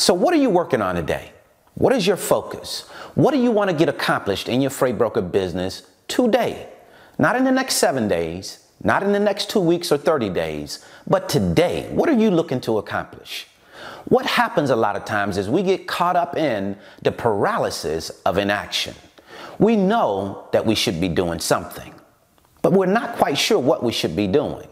So, what are you working on today? What is your focus? What do you want to get accomplished in your freight broker business today? Not in the next seven days, not in the next two weeks or 30 days, but today. What are you looking to accomplish? What happens a lot of times is we get caught up in the paralysis of inaction. We know that we should be doing something, but we're not quite sure what we should be doing.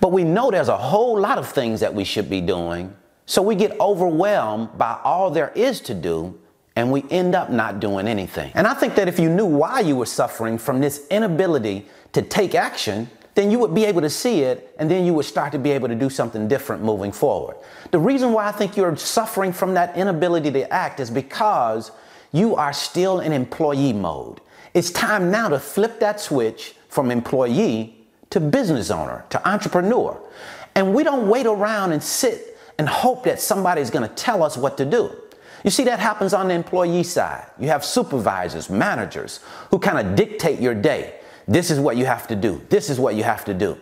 But we know there's a whole lot of things that we should be doing, so we get overwhelmed by all there is to do and we end up not doing anything. And I think that if you knew why you were suffering from this inability to take action, then you would be able to see it and then you would start to be able to do something different moving forward. The reason why I think you're suffering from that inability to act is because you are still in employee mode. It's time now to flip that switch from employee to business owner, to entrepreneur. And we don't wait around and sit and hope that somebody's gonna tell us what to do. You see, that happens on the employee side. You have supervisors, managers who kind of dictate your day. This is what you have to do. This is what you have to do.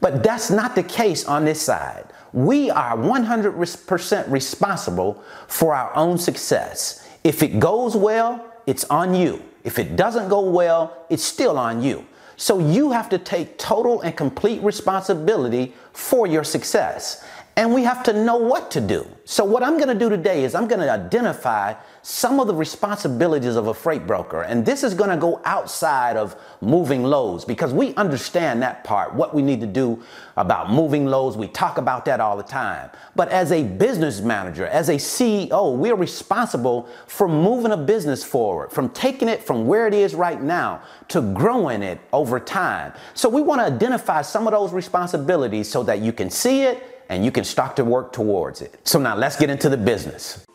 But that's not the case on this side. We are 100% responsible for our own success. If it goes well, it's on you. If it doesn't go well, it's still on you. So you have to take total and complete responsibility for your success and we have to know what to do. So what I'm going to do today is I'm going to identify some of the responsibilities of a freight broker. And this is going to go outside of moving loads because we understand that part, what we need to do about moving loads. We talk about that all the time. But as a business manager, as a CEO, we're responsible for moving a business forward, from taking it from where it is right now to growing it over time. So we want to identify some of those responsibilities so that you can see it and you can start to work towards it. So now let's get into the business.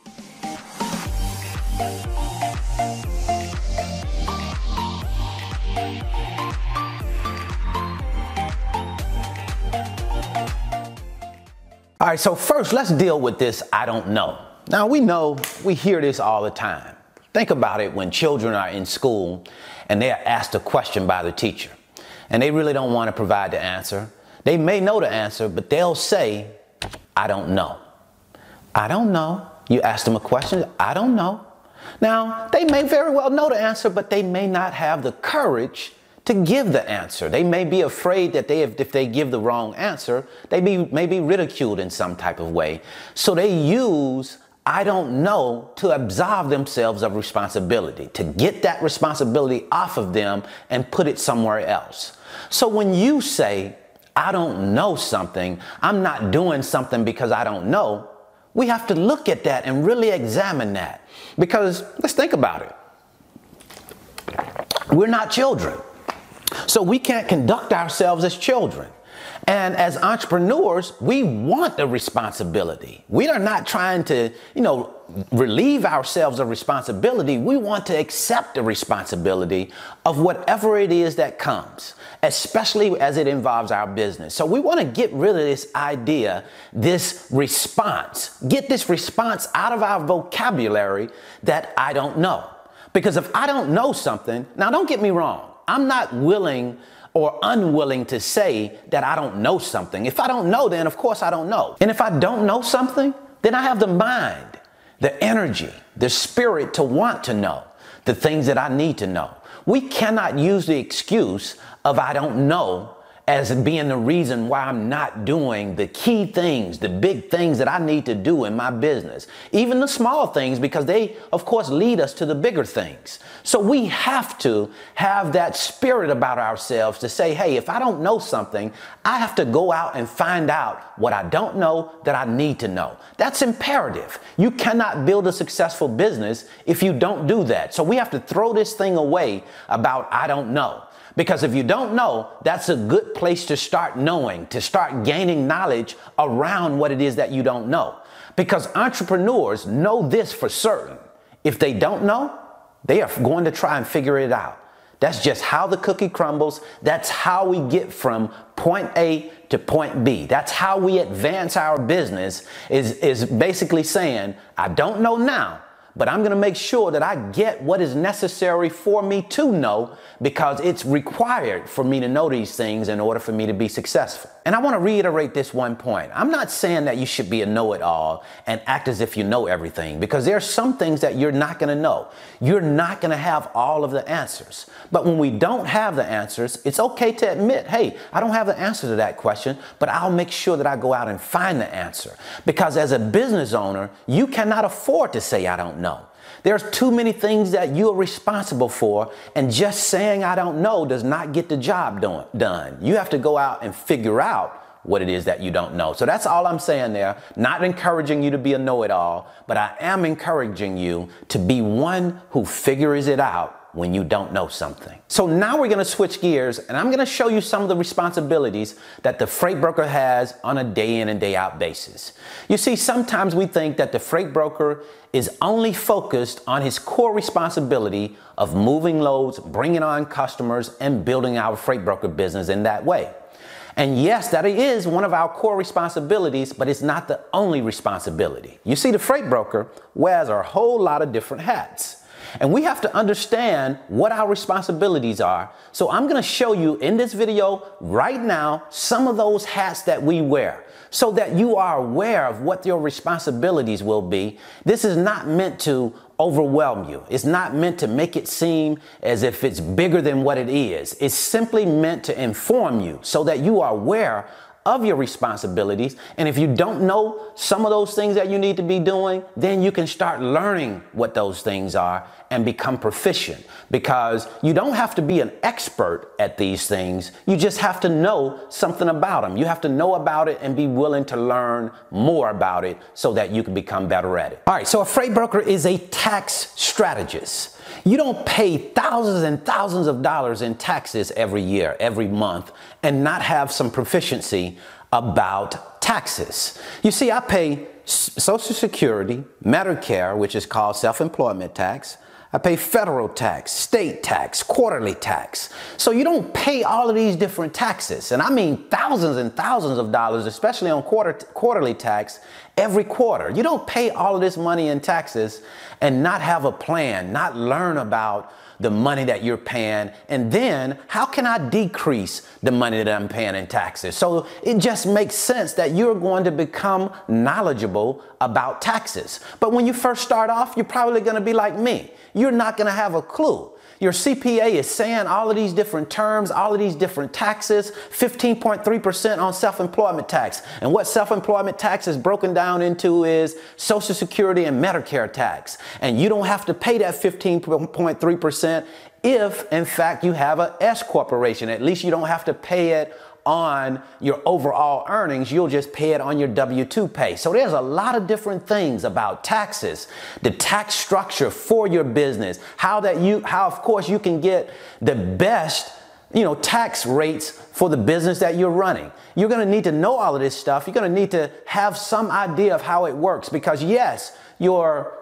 All right, so first let's deal with this I don't know. Now we know we hear this all the time. Think about it when children are in school and they are asked a question by the teacher and they really don't want to provide the answer. They may know the answer, but they'll say, I don't know. I don't know. You ask them a question, I don't know. Now, they may very well know the answer, but they may not have the courage to give the answer. They may be afraid that they, if, if they give the wrong answer, they be, may be ridiculed in some type of way. So they use I don't know to absolve themselves of responsibility, to get that responsibility off of them and put it somewhere else. So when you say, I don't know something, I'm not doing something because I don't know, we have to look at that and really examine that. Because let's think about it. We're not children. So we can't conduct ourselves as children. And as entrepreneurs, we want the responsibility. We are not trying to, you know, relieve ourselves of responsibility. We want to accept the responsibility of whatever it is that comes, especially as it involves our business. So we want to get rid of this idea, this response, get this response out of our vocabulary that I don't know. Because if I don't know something, now don't get me wrong, I'm not willing or unwilling to say that I don't know something. If I don't know, then of course I don't know. And if I don't know something, then I have the mind, the energy, the spirit to want to know the things that I need to know. We cannot use the excuse of I don't know as being the reason why I'm not doing the key things, the big things that I need to do in my business. Even the small things, because they, of course, lead us to the bigger things. So we have to have that spirit about ourselves to say, hey, if I don't know something, I have to go out and find out what I don't know that I need to know. That's imperative. You cannot build a successful business if you don't do that. So we have to throw this thing away about I don't know. Because if you don't know, that's a good place to start knowing, to start gaining knowledge around what it is that you don't know. Because entrepreneurs know this for certain. If they don't know, they are going to try and figure it out. That's just how the cookie crumbles. That's how we get from point A to point B. That's how we advance our business is, is basically saying, I don't know now, but I'm going to make sure that I get what is necessary for me to know because it's required for me to know these things in order for me to be successful. And I want to reiterate this one point. I'm not saying that you should be a know it all and act as if you know everything because there are some things that you're not going to know. You're not going to have all of the answers. But when we don't have the answers, it's okay to admit, hey, I don't have the answer to that question, but I'll make sure that I go out and find the answer. Because as a business owner, you cannot afford to say, I don't know. There's too many things that you're responsible for, and just saying I don't know does not get the job done. You have to go out and figure out what it is that you don't know. So that's all I'm saying there. Not encouraging you to be a know it all, but I am encouraging you to be one who figures it out when you don't know something. So now we're going to switch gears and I'm going to show you some of the responsibilities that the freight broker has on a day in and day out basis. You see, sometimes we think that the freight broker is only focused on his core responsibility of moving loads, bringing on customers, and building our freight broker business in that way. And yes, that is one of our core responsibilities, but it's not the only responsibility. You see, the freight broker wears a whole lot of different hats. And we have to understand what our responsibilities are. So I'm going to show you in this video right now some of those hats that we wear so that you are aware of what your responsibilities will be. This is not meant to overwhelm you. It's not meant to make it seem as if it's bigger than what it is. It's simply meant to inform you so that you are aware of your responsibilities. And if you don't know some of those things that you need to be doing, then you can start learning what those things are and become proficient because you don't have to be an expert at these things. You just have to know something about them. You have to know about it and be willing to learn more about it so that you can become better at it. All right, so a freight broker is a tax strategist. You don't pay thousands and thousands of dollars in taxes every year, every month, and not have some proficiency about taxes. You see, I pay Social Security, Medicare, which is called self employment tax. I pay federal tax, state tax, quarterly tax. So you don't pay all of these different taxes. And I mean thousands and thousands of dollars, especially on quarter, quarterly tax, every quarter. You don't pay all of this money in taxes and not have a plan, not learn about the money that you're paying? And then how can I decrease the money that I'm paying in taxes? So it just makes sense that you're going to become knowledgeable about taxes. But when you first start off, you're probably going to be like me. You're not going to have a clue. Your CPA is saying all of these different terms, all of these different taxes, 15.3% on self-employment tax. And what self-employment tax is broken down into is Social Security and Medicare tax. And you don't have to pay that 15.3% if, in fact, you have a S corporation. At least you don't have to pay it on your overall earnings, you'll just pay it on your W 2 pay. So there's a lot of different things about taxes, the tax structure for your business, how that you, how of course you can get the best you know, tax rates for the business that you're running. You're going to need to know all of this stuff. You're going to need to have some idea of how it works because yes, your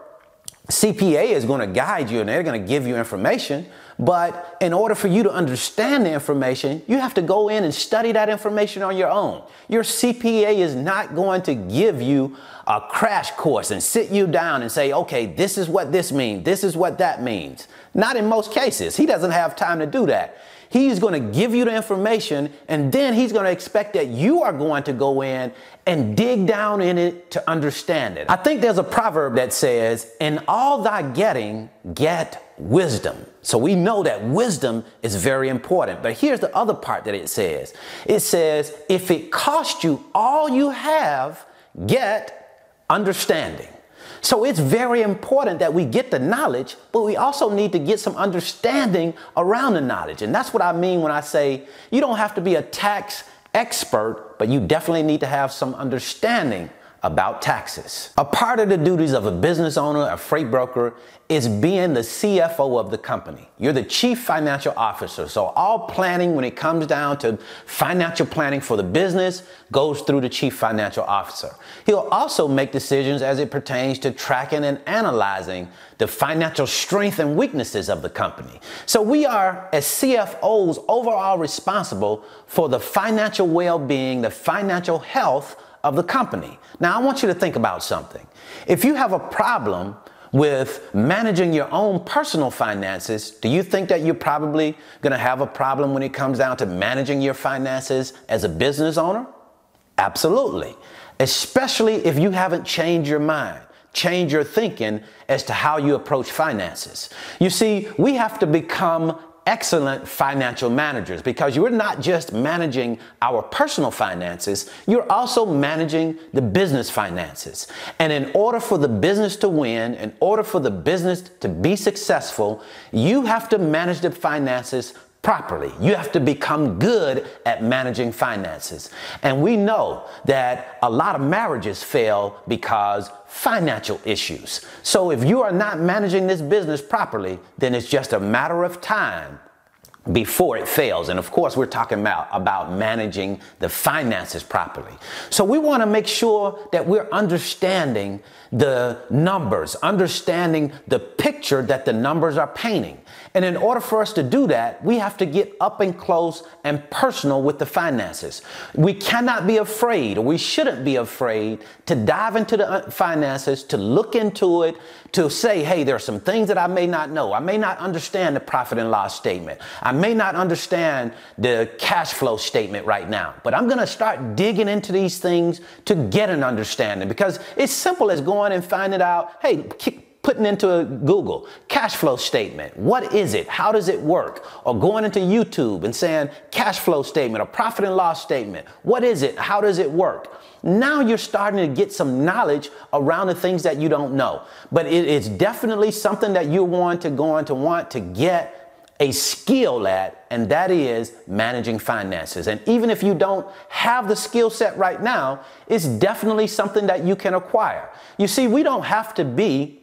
CPA is going to guide you and they're going to give you information, but in order for you to understand the information, you have to go in and study that information on your own. Your CPA is not going to give you a crash course and sit you down and say, okay, this is what this means, this is what that means. Not in most cases. He doesn't have time to do that. He's going to give you the information and then he's going to expect that you are going to go in and dig down in it to understand it. I think there's a proverb that says, In all thy getting, get wisdom. So we know that wisdom is very important. But here's the other part that it says it says, If it costs you all you have, get understanding. So it's very important that we get the knowledge, but we also need to get some understanding around the knowledge. And that's what I mean when I say you don't have to be a tax expert, but you definitely need to have some understanding about taxes. A part of the duties of a business owner, a freight broker, is being the CFO of the company. You're the chief financial officer. So all planning when it comes down to financial planning for the business goes through the chief financial officer. He'll also make decisions as it pertains to tracking and analyzing the financial strength and weaknesses of the company. So we are as CFOs overall responsible for the financial well-being, the financial health of the company. Now, I want you to think about something. If you have a problem with managing your own personal finances, do you think that you're probably going to have a problem when it comes down to managing your finances as a business owner? Absolutely. Especially if you haven't changed your mind, changed your thinking as to how you approach finances. You see, we have to become excellent financial managers because you're not just managing our personal finances, you're also managing the business finances. And in order for the business to win, in order for the business to be successful, you have to manage the finances properly. You have to become good at managing finances. And we know that a lot of marriages fail because financial issues. So if you are not managing this business properly, then it's just a matter of time before it fails. And of course, we're talking about, about managing the finances properly. So we want to make sure that we're understanding the numbers, understanding the picture that the numbers are painting. And in order for us to do that, we have to get up and close and personal with the finances. We cannot be afraid, or we shouldn't be afraid, to dive into the uh, finances, to look into it, to say, hey, there are some things that I may not know. I may not understand the profit and loss statement. I may not understand the cash flow statement right now, but I'm going to start digging into these things to get an understanding because it's simple as going and finding out, hey, putting into Google cash flow statement. What is it? How does it work? Or going into YouTube and saying cash flow statement or profit and loss statement. What is it? How does it work? Now you're starting to get some knowledge around the things that you don't know. But it is definitely something that you're going to going to want to get a skill at, and that is managing finances. And even if you don't have the skill set right now, it's definitely something that you can acquire. You see, we don't have to be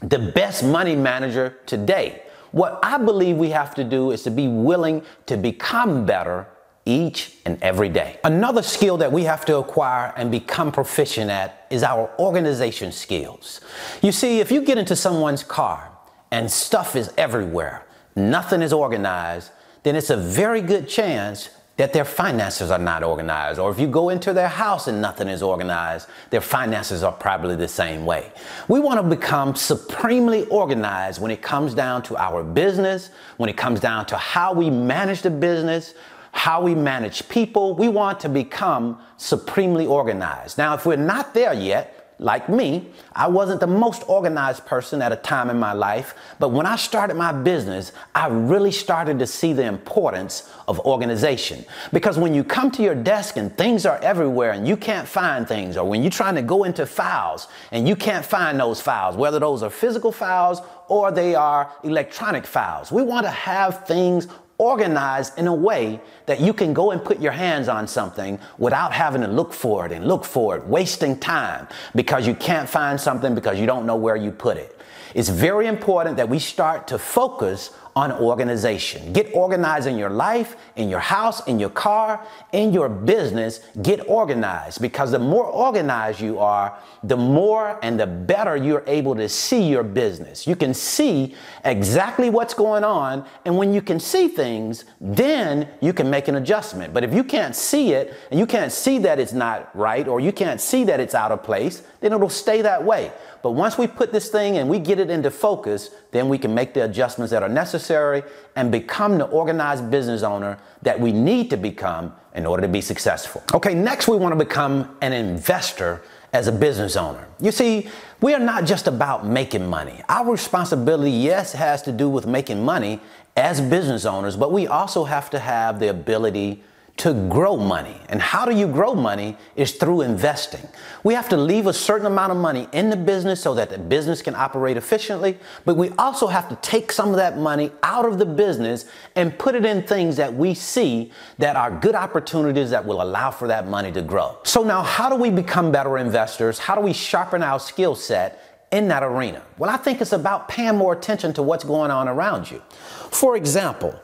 the best money manager today. What I believe we have to do is to be willing to become better each and every day. Another skill that we have to acquire and become proficient at is our organization skills. You see, if you get into someone's car and stuff is everywhere, nothing is organized, then it's a very good chance that their finances are not organized. Or if you go into their house and nothing is organized, their finances are probably the same way. We want to become supremely organized when it comes down to our business, when it comes down to how we manage the business, how we manage people. We want to become supremely organized. Now, if we're not there yet, like me, I wasn't the most organized person at a time in my life, but when I started my business, I really started to see the importance of organization. Because when you come to your desk and things are everywhere and you can't find things, or when you're trying to go into files and you can't find those files, whether those are physical files or they are electronic files, we want to have things organized in a way that you can go and put your hands on something without having to look for it and look for it, wasting time because you can't find something because you don't know where you put it. It's very important that we start to focus on organization. Get organized in your life, in your house, in your car, in your business. Get organized because the more organized you are, the more and the better you're able to see your business. You can see exactly what's going on, and when you can see things, then you can make an adjustment. But if you can't see it and you can't see that it's not right or you can't see that it's out of place, then it'll stay that way. But once we put this thing and we get it into focus, then we can make the adjustments that are necessary and become the organized business owner that we need to become in order to be successful. Okay, next we want to become an investor as a business owner. You see, we are not just about making money. Our responsibility, yes, has to do with making money as business owners, but we also have to have the ability to grow money. And how do you grow money is through investing. We have to leave a certain amount of money in the business so that the business can operate efficiently, but we also have to take some of that money out of the business and put it in things that we see that are good opportunities that will allow for that money to grow. So now how do we become better investors? How do we sharpen our skill set in that arena? Well, I think it's about paying more attention to what's going on around you. For example,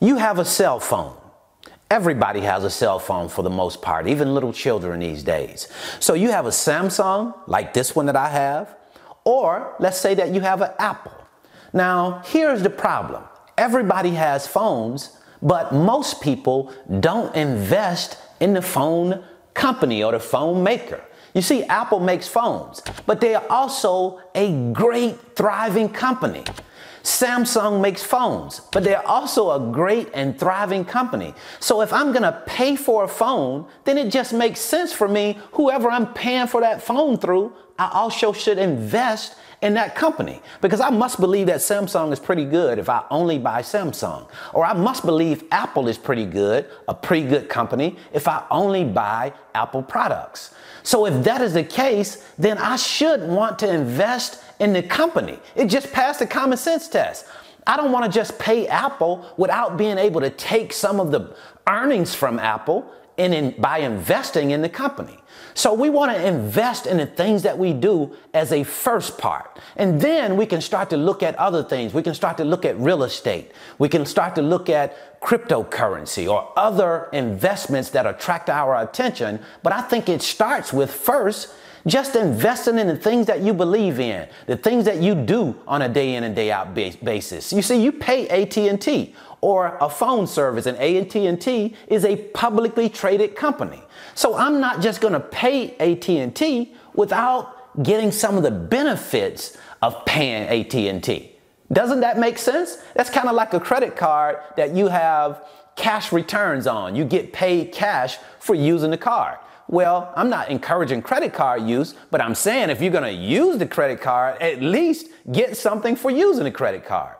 you have a cell phone. Everybody has a cell phone for the most part, even little children these days. So you have a Samsung, like this one that I have, or let's say that you have an Apple. Now, here's the problem. Everybody has phones, but most people don't invest in the phone company or the phone maker. You see, Apple makes phones, but they are also a great, thriving company. Samsung makes phones, but they're also a great and thriving company. So if I'm gonna pay for a phone, then it just makes sense for me, whoever I'm paying for that phone through, I also should invest in that company because I must believe that Samsung is pretty good if I only buy Samsung. Or I must believe Apple is pretty good, a pretty good company, if I only buy Apple products. So if that is the case, then I should want to invest in the company. It just passed the common sense test. I don't want to just pay Apple without being able to take some of the earnings from Apple and in, by investing in the company. So we want to invest in the things that we do as a first part. And then we can start to look at other things. We can start to look at real estate. We can start to look at cryptocurrency or other investments that attract our attention. But I think it starts with first just investing in the things that you believe in, the things that you do on a day in and day out basis. You see, you pay AT&T or a phone service and AT&T is a publicly traded company. So I'm not just going to pay AT&T without getting some of the benefits of paying AT&T. Doesn't that make sense? That's kind of like a credit card that you have cash returns on. You get paid cash for using the card. Well, I'm not encouraging credit card use, but I'm saying if you're going to use the credit card, at least get something for using the credit card.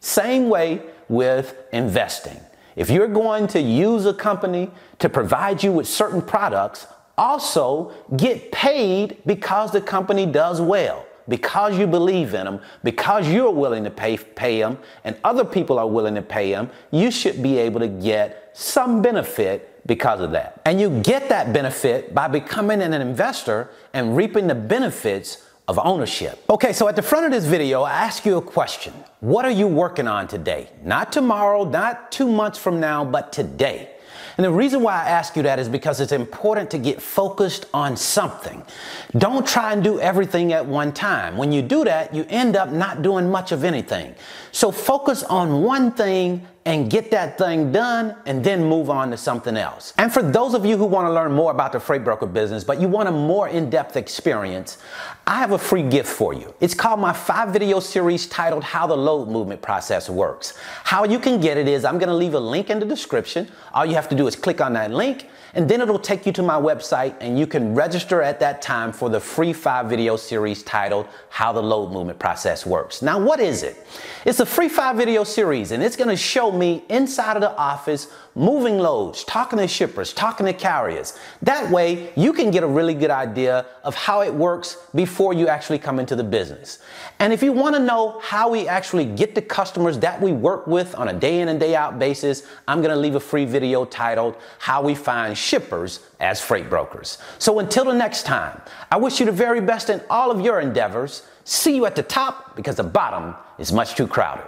Same way with investing. If you're going to use a company to provide you with certain products, also get paid because the company does well, because you believe in them, because you're willing to pay, pay them, and other people are willing to pay them, you should be able to get some benefit because of that. And you get that benefit by becoming an investor and reaping the benefits of ownership. Okay, so at the front of this video, I ask you a question. What are you working on today? Not tomorrow, not two months from now, but today. And the reason why I ask you that is because it's important to get focused on something. Don't try and do everything at one time. When you do that, you end up not doing much of anything. So focus on one thing and get that thing done and then move on to something else. And for those of you who want to learn more about the freight broker business, but you want a more in-depth experience, I have a free gift for you. It's called my five video series titled How the Load Movement Process Works. How you can get it is I'm going to leave a link in the description. All you have to do is click on that link and then it'll take you to my website and you can register at that time for the free five video series titled How the Load Movement Process Works. Now, what is it? It's a free five video series and it's going to show me inside of the office moving loads, talking to shippers, talking to carriers. That way you can get a really good idea of how it works before you actually come into the business. And if you want to know how we actually get the customers that we work with on a day in and day out basis, I'm going to leave a free video titled How We Find Shippers as Freight Brokers. So until the next time, I wish you the very best in all of your endeavors. See you at the top because the bottom is much too crowded.